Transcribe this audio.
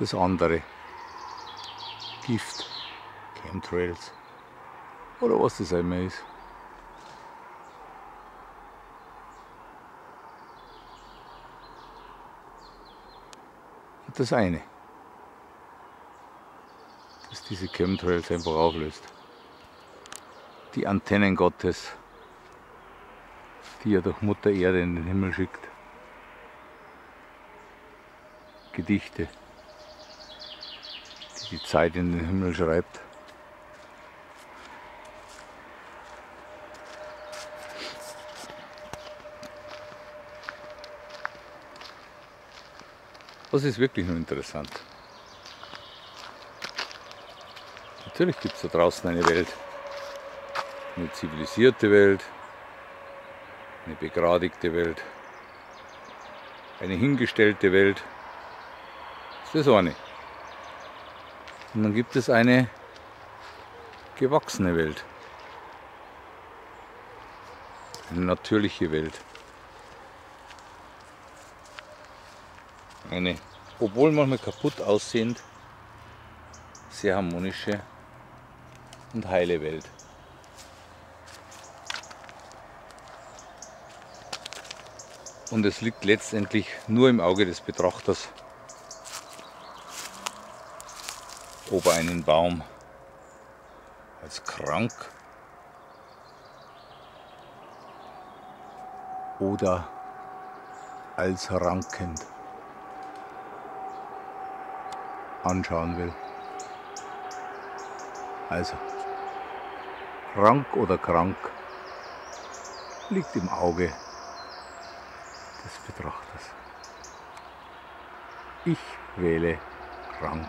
das andere. Gift, Chemtrails oder was das immer ist. Und das eine, dass diese Chemtrails einfach auflöst. Die Antennen Gottes, die er durch Mutter Erde in den Himmel schickt. Gedichte, die Zeit in den Himmel schreibt. Was ist wirklich nur interessant? Natürlich gibt es da draußen eine Welt, eine zivilisierte Welt, eine begradigte Welt, eine hingestellte Welt. Das ist das eine. Und dann gibt es eine gewachsene Welt, eine natürliche Welt. Eine, obwohl manchmal kaputt aussehend, sehr harmonische und heile Welt. Und es liegt letztendlich nur im Auge des Betrachters, ob er einen Baum als krank oder als rankend anschauen will. Also, rank oder krank liegt im Auge des Betrachters. Ich wähle krank.